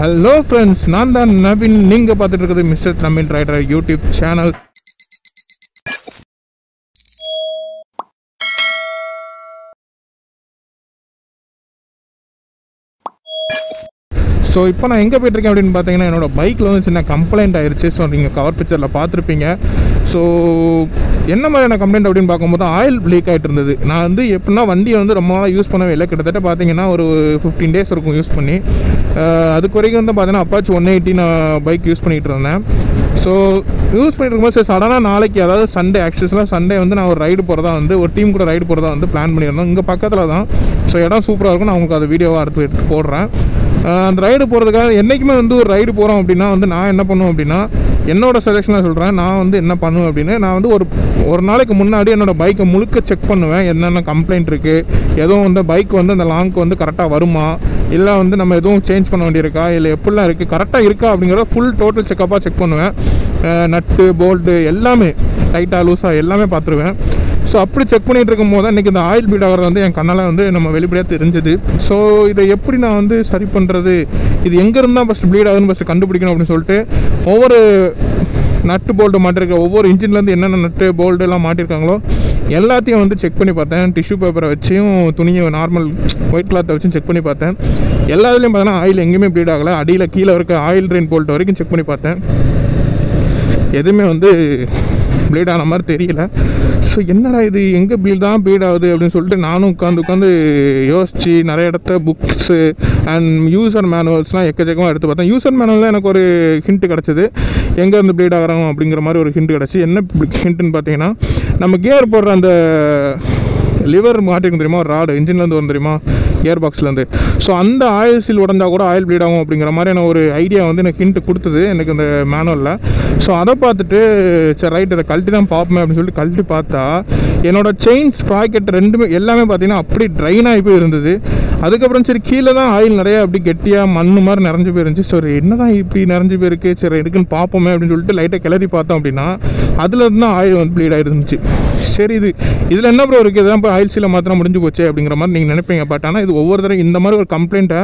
Hello friends நான் தான் நவீன். நீங்கள் பார்த்துட்டு இருக்கிறது Mister Tamil Rider YouTube channel so இப்போ நான் எங்கே போயிட்டுருக்கேன் அப்படின்னு பார்த்தீங்கன்னா என்னோட பைக்கில் வந்து சின்ன கம்ப்ளைண்ட் ஆயிடுச்சு ஸோ நீங்கள் கவர் பிக்சரில் பார்த்துருப்பீங்க. ஸோ என்ன மாதிரியான கம்ப்ளைண்ட் அப்படின்னு பார்க்கும்போது ஆயில் லீக் ஆகிட்டு இருந்தது நான் வந்து எப்படின்னா வண்டியை வந்து ரொம்ப நாளாக யூஸ் பண்ணவே இல்லை. கிட்டத்தட்ட பார்த்தீங்கன்னா ஒரு ஃபிஃப்டீன் டேஸ் இருக்கும் யூஸ் பண்ணி. அதுக்கு வரைக்கும் வந்து பார்த்தீங்கன்னா அப்பாச்சி ஒன் எயிட்டி நான் பைக் யூஸ் பண்ணிகிட்டு இருந்தேன். ஸோ யூஸ் பண்ணிட்டு இருக்கும்போது சரி சடனாக நாளைக்கு அதாவது சண்டே ஆக்சுவலாக சண்டே வந்து நான் ஒரு ரைடு போகிறதா வந்து ஒரு டீம் கூட ரைடு போகிறதா வந்து பிளான் பண்ணியிருந்தோம். இங்கே பக்கத்தில் தான். ஸோ இடம் சூப்பராக இருக்கும். நான் உங்களுக்கு அந்த வீடியோவாக அடுத்து எடுத்து போடுறேன். அந்த ரைடு போகிறதுக்காக என்றைக்குமே வந்து ஒரு ரைடு போகிறோம் அப்படின்னா வந்து நான் என்ன பண்ணுவேன் அப்படின்னா என்னோடய சஜஷனாக சொல்கிறேன் நான் வந்து என்ன பண்ணுவேன் அப்படின்னு நான் வந்து ஒரு ஒரு நாளைக்கு முன்னாடி என்னோடய பைக்கை முழுக்க செக் பண்ணுவேன். என்னென்ன கம்ப்ளைண்ட் இருக்குது எதுவும் வந்து பைக் வந்து அந்த லாங்க்கு வந்து கரெக்டாக வருமா? இல்லை வந்து நம்ம எதுவும் சேஞ்ச் பண்ண வேண்டியிருக்கா? இல்லை எப்படிலாம் இருக்குது கரெக்டாக இருக்கா அப்படிங்கிறத ஃபுல் டோட்டல் செக்கப்பாக செக் பண்ணுவேன். நட்டு போல்ட்டு எல்லாமே டைட்டாக லூஸாக எல்லாமே பார்த்துருவேன். ஸோ அப்படி செக் பண்ணிகிட்டு இருக்கும் போது இன்றைக்கி இந்த ஆயில் பீட் ஆகிறது வந்து என் கண்ணால் வந்து நம்ம வெளிப்படையாக தெரிஞ்சது. ஸோ இதை எப்படி நான் வந்து சரி பண்ணுறது இது எங்கே இருந்தால் ஃபஸ்ட்டு ப்ளீட் ஆகுதுன்னு ஃபஸ்ட்டு கண்டுபிடிக்கணும் அப்படின்னு சொல்லிட்டு ஒவ்வொரு நட்டு போல்ட்டு மாட்டிருக்க ஒவ்வொரு இன்ஜின்லேருந்து என்னென்ன நட்டு போல்டு எல்லாம் மாட்டிருக்காங்களோ எல்லாத்தையும் வந்து செக் பண்ணி பார்த்தேன். டிஷ்யூ பேப்பரை வச்சும் துணியை நார்மல் ஒயிட் கிளாத்தை வச்சும் செக் பண்ணி பார்த்தேன். எல்லா இதுலேயும் பார்த்தீங்கன்னா ஆயில் எங்கேயுமே ப்ளீட் ஆகலை. அடியில் கீழே இருக்க ஆயில் ட்ரெயின் போல்ட் வரைக்கும் செக் பண்ணி பார்த்தேன். எதுவுமே வந்து ப்ளீட் ஆன மாதிரி தெரியல. ஸோ என்னடா இது? எங்கே ப்ளீட் தான் ப்ளீட் ஆகுது அப்படின்னு சொல்லிட்டு நானும் உட்காந்து உட்காந்து யோசித்து நிறைய இடத்த புக்ஸு அண்ட் யூசர் மேனுவல்ஸ்லாம் எக்கச்சக்கமாக எடுத்து பார்த்தேன். யூசர் மேனுவலில் எனக்கு ஒரு ஹிண்ட் கிடச்சிது. எங்கேருந்து ப்ளீட் ஆகிறாங்க அப்படிங்கிற மாதிரி ஒரு ஹிண்ட் கிடச்சி. என்ன ஹிண்ட்டுன்னு பார்த்தீங்கன்னா நம்ம கியர் போடுற அந்த லிவர் மாட்டிருக்கும் தெரியுமா? ராடு இன்ஜின்லேருந்து வரும் தெரியுமா? கியர் பாக்ஸ்லேருந்து ஸோ அந்த ஆயில் சீல் உடஞ்சா கூட ஆயில் ப்ளீட் ஆகும் அப்படிங்கிற மாதிரியான ஒரு ஐடியா வந்து எனக்கு ஹிண்ட் கொடுத்தது எனக்கு இந்த மேனுவலில் ஸோ அதை பார்த்துட்டு சரி ரைட் இதை கழட்டி தான் பார்ப்போமே அப்படின்னு சொல்லிட்டு கழட்டி பார்த்தா என்னோட செயின் பாக்கெட் ரெண்டுமே எல்லாமே பார்த்தீங்கன்னா அப்படி ட்ரைன் ஆகி போய் இருந்தது. அதுக்கப்புறம் சரி கீழே தான் ஆயில் நிறையா அப்படி கெட்டியாக மண் மாதிரி நிறைஞ்சு போயிருந்துச்சு சரி என்ன தான் இப்படி நிறைஞ்சு போயிருக்கு சரி இருக்குன்னு பார்ப்போமே அப்படின்னு சொல்லிட்டு லைட்டாக கிளறி பார்த்தோம் அப்படின்னா அதில் இருந்து தான் ஆயில் வந்து ப்ளீட் ஆகிருந்துச்சு சரி இது இதில் என்ன ப்ரோ இருக்குது இதான் இப்போ ஆயில் சீலை மாத்திரம் முடிஞ்சு போச்சு அப்படிங்கிற மாதிரி நீங்கள் நினைப்பீங்க. பட் ஆனால் இது ஒவ்வொரு தடவை இந்த மாதிரி ஒரு கம்ப்ளைண்ட்டை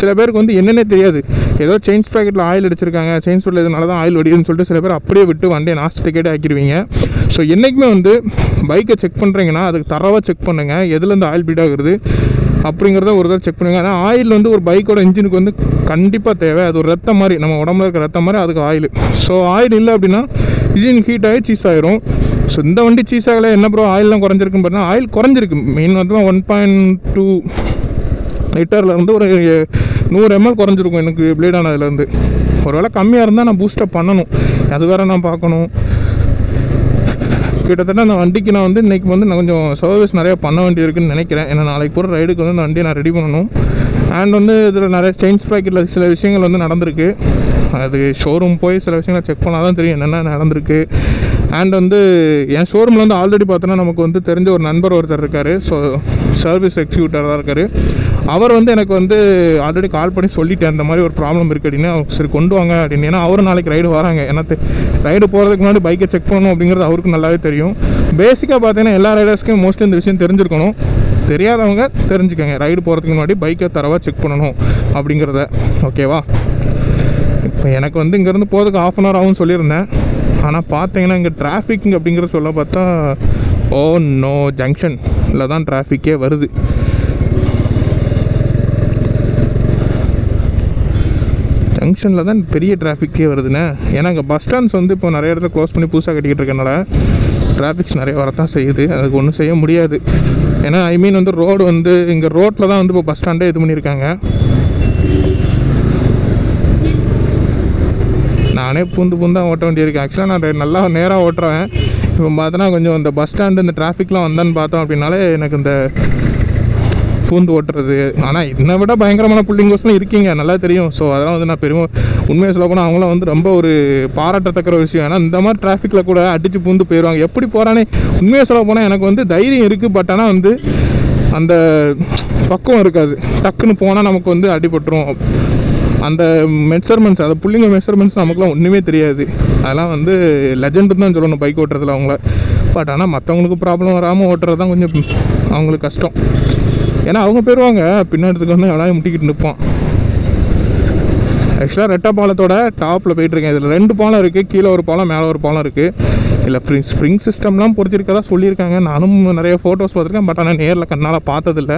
சில பேருக்கு வந்து என்னென்னே தெரியாது. ஏதோ செயின்ஸ் பேக்கெட்டில் ஆயில் அடிச்சிருக்காங்க செயின்ஸ் பேக்கெட்டில் இதனால தான் ஆயில் வடிதுன்னு சொல்லிட்டு சில பேர் அப்படியே விட்டு வண்டியை நாஸ்ட் டிக்கெட் ஆக்கிடுவீங்க. ஸோ என்றைக்குமே வந்து பைக்கை செக் பண்ணுறீங்கன்னா அதுக்கு தரவாக செக் பண்ணுங்கள் எதுலேருந்து ஆயில் பீட் ஆகுறது அப்படிங்கிறத ஒரு தடவை செக் பண்ணுங்க. ஆனால் ஆயில் வந்து ஒரு பைக்கோட இன்ஜினுக்கு வந்து கண்டிப்பாக தேவை. அது ஒரு ரத்தம் மாதிரி நம்ம உடம்புல இருக்க ரத்தம் மாதிரி அதுக்கு ஆயில் ஸோ ஆயில் இல்லை அப்படின்னா இன்ஜின் ஹீட் ஆகி சீஸ் ஆயிரும். ஸோ இந்த வண்டி சீஸ் ஆகலை. என்ன ப்ரோ ஆயிலெலாம் குறைஞ்சிருக்கும் பார்த்தீங்கன்னா ஆயில் குறைஞ்சிருக்கு. மெயின் வந்து ஒன் பாயிண்ட் டூ லிட்டர்லேருந்து ஒரு நூறு எம்எல் குறைஞ்சிருக்கும் எனக்கு பிளேட் ஆனதுலேருந்து. ஒருவேளை கம்மியாக இருந்தால் நான் பூஸ்டப் பண்ணணும். அது வேறு நான் பார்க்கணும். கிட்டத்தட்ட அந்த வண்டிக்கு நான் வந்து இன்றைக்கி வந்து நான் கொஞ்சம் சர்வீஸ் நிறையா பண்ண வேண்டியிருக்குன்னு நினைக்கிறேன். ஏன்னா நாளைக்கு போகிற ரைடுக்கு வந்து அந்த வண்டியை நான் ரெடி பண்ணணும். அண்ட் வந்து இதில் நிறைய சேஞ்ச் ப்ராக்கெட்டில் சில விஷயங்கள் வந்து நடந்திருக்கு. அது ஷோரூம் போய் சில விஷயங்களை செக் பண்ணால் தான் தெரியும் என்னென்ன நடந்திருக்கு. அண்ட் வந்து என் ஷோரூமில் வந்து ஆல்ரெடி பார்த்தோன்னா நமக்கு வந்து தெரிஞ்ச ஒரு நண்பர் ஒருத்தர் இருக்கார். ஸோ சர்வீஸ் எக்ஸிக்யூட்டர் தான் இருக்கார். அவர் வந்து எனக்கு வந்து ஆல்ரெடி கால் பண்ணி சொல்லிட்டேன் அந்த மாதிரி ஒரு ப்ராப்ளம் இருக்குது அப்படின்னு. அவர் சரி கொண்டு வாங்க அப்படின்னு. ஏன்னா அவரும் நாளைக்கு ரைடு வராங்க. ஏன்னா ரைடு போகிறதுக்கு முன்னாடி பைக்கை செக் பண்ணணும் அப்படிங்கிறது அவருக்கு நல்லாவே தெரியும். பேசிக்காக பார்த்தீங்கன்னா எல்லா ரைடர்ஸ்க்கும் மோஸ்ட்லி இந்த விஷயம் தெரிஞ்சிருக்கணும். தெரியாதவங்க தெரிஞ்சுக்கோங்க. ரைடு போகிறதுக்கு முன்னாடி பைக்கை தரவாக செக் பண்ணணும் அப்படிங்கிறத. ஓகேவா இப்போ எனக்கு வந்து இங்கேருந்து போகிறதுக்கு ஆஃப் அன் ஹவர் ஆகும்னு சொல்லியிருந்தேன். ஆனால் பார்த்தீங்கன்னா இங்கே டிராஃபிக் அப்படிங்கிற சொல்ல பார்த்தா ஓ நோ ஜங்ஷனில் தான் டிராஃபிக்கே வருது. ஜங்ஷனில் தான் பெரிய டிராஃபிக்கே வருதுண்ணே. ஏன்னா இங்கே பஸ் ஸ்டாண்ட்ஸ் வந்து இப்போ நிறைய இடத்துல க்ளோஸ் பண்ணி புதுசாக கட்டிக்கிட்டு இருக்கனால டிராஃபிக்ஸ் நிறைய வரத்தான் செய்யுது. அதுக்கு ஒன்றும் செய்ய முடியாது. ஏன்னா ஐ மீன் வந்து ரோடு வந்து இங்கே ரோட்டில் தான் வந்து இப்போ பஸ் ஸ்டாண்டே இது பண்ணியிருக்காங்க. நானே பூந்து பூந்தான் ஓட்ட வேண்டியிருக்கு. ஆக்சுவலாக நான் நல்லா நேராக ஓட்டுறேன் இப்போ பார்த்தோன்னா கொஞ்சம் இந்த பஸ் ஸ்டாண்டு இந்த டிராஃபிக்லாம் வந்தான்னு பார்த்தோம் அப்படின்னாலே எனக்கு இந்த பூந்து ஓட்டுறது. ஆனால் என்னை விட பயங்கரமான புள்ளிங்கோஸ்லாம் இருக்கீங்க. நல்லா தெரியும். ஸோ அதெல்லாம் வந்து நான் பெருமை உண்மையை சொல்ல போனால் அவங்களாம் வந்து ரொம்ப ஒரு பாராட்டத்தக்கிற விஷயம். ஏன்னா இந்த மாதிரி டிராஃபிக்கில் கூட அடித்து பூந்து போயிடுவாங்க எப்படி போகிறானே உண்மையை சொல்ல போனால் எனக்கு வந்து தைரியம் இருக்குது பட் ஆனால் வந்து அந்த பக்குவம் இருக்காது. டக்குன்னு போனால் நமக்கு வந்து அடிபட்டுரும். அந்த மெஷர்மெண்ட்ஸ் அந்த புள்ளிங்க மெஷர்மெண்ட்ஸ் நமக்குலாம் ஒன்றுமே தெரியாது. அதெல்லாம் வந்து லெஜெண்டு தான் சொல்லணும் பைக் ஓட்டுறதுல அவங்கள. பட் ஆனால் மற்றவங்களுக்கு ப்ராப்ளம் வராமல் ஓட்டுறது தான் கொஞ்சம் அவங்களுக்கு கஷ்டம். ஏன்னா அவங்க போயிடுவாங்க பின்னாடிக்கு வந்து எவ்வளோ முட்டிக்கிட்டு நிற்பான். ஆக்சுவலாக ரெட்டை பாலத்தோட டாப்பில் போயிட்டுருக்கேன். இதில் ரெண்டு பாலம் இருக்குது கீழே ஒரு பாலம் மேலே ஒரு பாலம் இருக்குது இல்லை ஸ்ப்ரிங் ஸ்ப்ரிங் சிஸ்டம்லாம் பொறுத்திருக்கதா சொல்லியிருக்காங்க. நானும் நிறைய ஃபோட்டோஸ் பார்த்துருக்கேன் பட் ஆனால் நேரில் கண்ணால் பார்த்ததில்ல.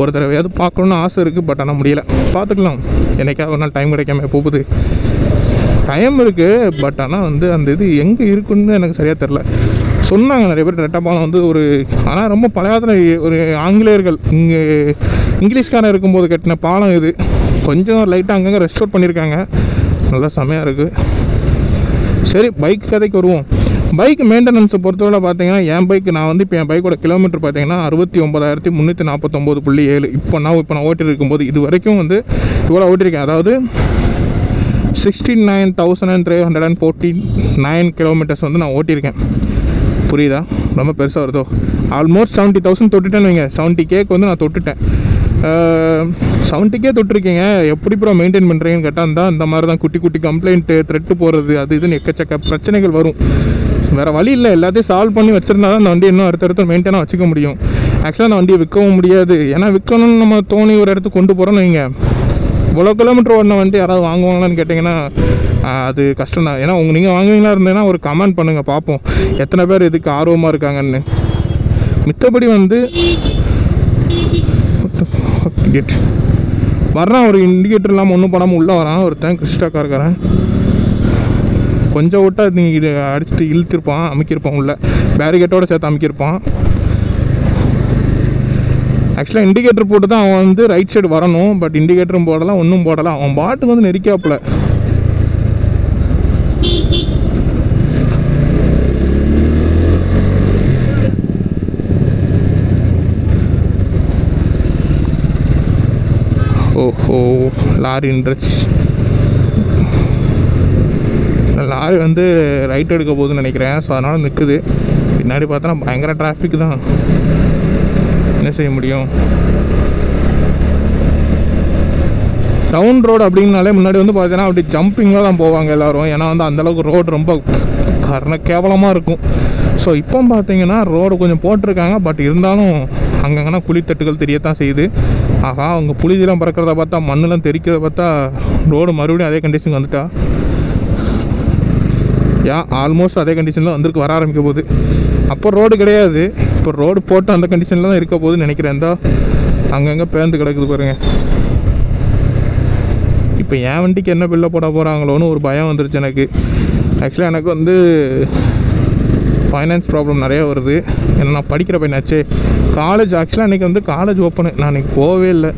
ஒரு தடவையாவது பார்க்கணுன்னு ஆசை இருக்குது பட் ஆனால் முடியல. பார்த்துக்கலாம். என்னைக்காவது ஒரு நாள் டைம் கிடைக்காம போகுது. டைம் இருக்குது பட் ஆனால் வந்து அந்த இது எங்கே இருக்குன்னு எனக்கு சரியாக தெரில சொன்னாங்க நிறைய பேர் ரெட்டப்பாலம் வந்து ஒரு ஆனால் ரொம்ப பழையாத்துல ஒரு ஆங்கிலேயர்கள். இங்கே இங்கிலீஷ்காரன் இருக்கும்போது கட்டின பாலம் இது. கொஞ்சம் லைட்டாக அங்கங்கே ரெஸ்டோர் பண்ணியிருக்காங்க நல்லா செமையாக இருக்குது சரி பைக் கதைக்கு வருவோம். பைக் மெயின்டெனன்ஸை பொறுத்தவரை பார்த்தீங்கன்னா என் பைக் நான் வந்து இப்போ என் பைக்கோட கிலோமீட்டர் பார்த்தீங்கன்னா அறுபத்தி ஒம்பதாயிரத்தி முந்நூற்றி நாற்பத்தொம்போது புள்ளி ஏழு. இப்போ நான் இப்போ நான் ஓட்டிட்டு இருக்கும்போது இது வரைக்கும் வந்து இவ்வளோ ஓட்டியிருக்கேன் அதாவது sixty nine thousand and three hundred and forty nine kilometres வந்து நான் ஓட்டியிருக்கேன் புரியுதா? ரொம்ப பெருசாக வருதோ? ஆல்மோஸ்ட் செவன்ட்டி தௌசண்ட் தொட்டுட்டேன்னு வைங்க. செவன்ட்டி கேக்கு வந்து நான் தொட்டுட்டேன். செவன்ட்டிக்கே தொட்டிருக்கீங்க. எப்படி ப்ரோ மெயின்டைன் பண்ணுறீங்கன்னு கேட்டால் இருந்தால் இந்த மாதிரி தான் குட்டி குட்டி கம்ப்ளைண்ட்டு த்ரெட்டு போகிறது அது இதுன்னு எக்கச்சக்க பிரச்சனைகள் வரும். வேறு வழி இல்லை எல்லாத்தையும் சால்வ் பண்ணி வச்சிருந்தா தான் அந்த வண்டி இன்னும் அடுத்தடுத்து மெயின்டைனாக வச்சுக்க முடியும். ஆக்சுவலாக அந்த வண்டியை விற்கவும் முடியாது. ஏன்னா விற்கணும்னு நம்ம தோணி ஒரு இடத்துக்கு கொண்டு போகிறோம்னு வைங்க. இவ்வளோ கிலோமீட்டர் ஓடின வண்டி யாராவது வாங்குவாங்களான்னு கேட்டிங்கன்னா அது கஷ்டம் தான் ஏன்னா உங்க நீங்கள் வாங்குவீங்களா இருந்தீங்கன்னா ஒரு கமெண்ட் பண்ணுங்கள் பார்ப்போம். எத்தனை பேர் இதுக்கு ஆர்வமாக இருக்காங்கன்னு. மித்தபடி வந்து இண்டிகேட் வர்றான் ஒரு இண்டிகேட்டர் இல்லாமல் ஒன்றும் போடாமல் உள்ளே வரான் ஒருத்தன் கிறிஸ்டாக்கா இருக்கிறேன் கொஞ்சம் விட்டா நீ இது அடிச்சுட்டு இழுத்திருப்பான் அமைக்கியிருப்பான் உள்ள. பேரிகேட்டோட சேர்த்து அமைக்கியிருப்பான் ஆக்சுவலாக இண்டிகேட்டர் போட்டு தான் அவன் வந்து ரைட் சைடு வரணும் பட் இண்டிகேட்டரும் போடலாம் ஒன்றும் போடலாம் அவன் பாட்டுக்கு வந்து நெரிக்காப்புல ஓஹோ லாரி நின்றுச்சு. லாரி வந்து ரைட் எடுக்க போகுதுன்னு நினைக்கிறேன். ஸோ அதனால் நிற்குது பின்னாடி பார்த்தோன்னா பயங்கர டிராஃபிக் தான். என்ன செய்ய முடியும்? டவுன் ரோடு அப்படின்னாலே முன்னாடி வந்து பார்த்தீங்கன்னா அப்படி ஜம்பிங்கில் தான் போவாங்க எல்லோரும். ஏன்னா வந்து அந்தளவுக்கு ரோடு ரொம்ப கர்ண கேவலமாக இருக்கும். ஸோ இப்போ பார்த்தீங்கன்னா ரோடு கொஞ்சம் போட்டிருக்காங்க. பட் இருந்தாலும் அங்கங்கன்னா குழித்தட்டுகள் தெரியத்தான் செய்யுது. ஆகா அவங்க புளிதெல்லாம் பறக்கிறத பார்த்தா மண்ணெலாம் தெரிக்கிறத பார்த்தா ரோடு மறுபடியும் அதே கண்டிஷனுக்கு வந்துட்டா. யா ஆல்மோஸ்ட் அதே கண்டிஷனில் வந்திருக்கு வர ஆரம்பிக்க போகுது. அப்போ ரோடு கிடையாது. இப்போ ரோடு போட்டு அந்த கண்டிஷனில் தான் இருக்க போகுதுன்னு நினைக்கிறேன். இந்தா அங்கங்கே பேர்ந்து கிடக்குது பாருங்கள் இப்போ என் வண்டிக்கு என்ன பில்லை போட போகிறாங்களோன்னு ஒரு பயம் வந்துருச்சு எனக்கு. ஆக்சுவலாக எனக்கு வந்து ஃபைனான்ஸ் ப்ராப்ளம் நிறைய வருது. ஏன்னா நான் படிக்கிற பையனாச்சே காலேஜ் ஆக்சுவலாக அன்றைக்கி வந்து காலேஜ் ஓப்பனு நான் அன்றைக்கி போகவே இல்லை.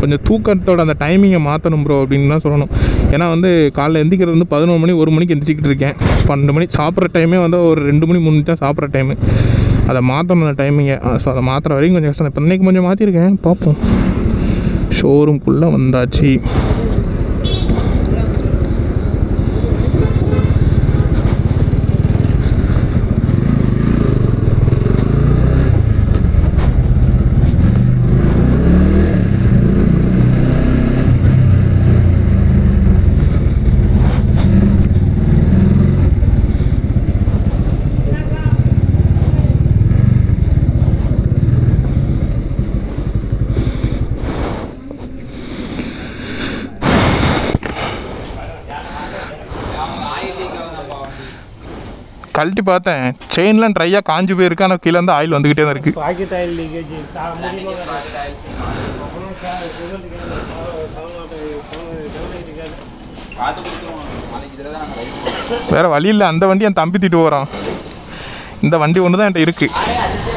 கொஞ்சம் தூக்கத்தோட அந்த டைமிங்கை மாற்றணும் ப்ரோ அப்படின்னு தான் சொல்லணும். ஏன்னா வந்து காலைல எந்திக்கிறது வந்து பதினொரு மணி ஒரு மணிக்கு எந்திரிச்சிக்கிட்டு இருக்கேன். பன்னெண்டு மணி சாப்பிட்ற டைமே வந்து ஒரு ரெண்டு மணி மூணு தான் சாப்பிட்ற டைமு அதை மாற்றணும் அந்த டைமிங்கை ஸோ அதை மாற்றுற வரைக்கும் கொஞ்சம் கஷ்டம். இப்போ இன்னைக்கு கொஞ்சம் மாற்றிருக்கேன் பார்ப்போம். ஷோரூம்குள்ளே வந்தாச்சு. கழட்டி பார்த்தேன். செயின்லாம் ட்ரையாக காஞ்சு போயிருக்கு. ஆனால் கீழே இருந்து ஆயில் வந்துக்கிட்டே தான் இருக்குது பாக்கெட் ஆயில் லீக்கேஜ் வேறு வழி இல்லை. அந்த வண்டி என் தம்பி திட்டு வரான் இந்த வண்டி ஒன்று தான் என்கிட்ட இருக்குது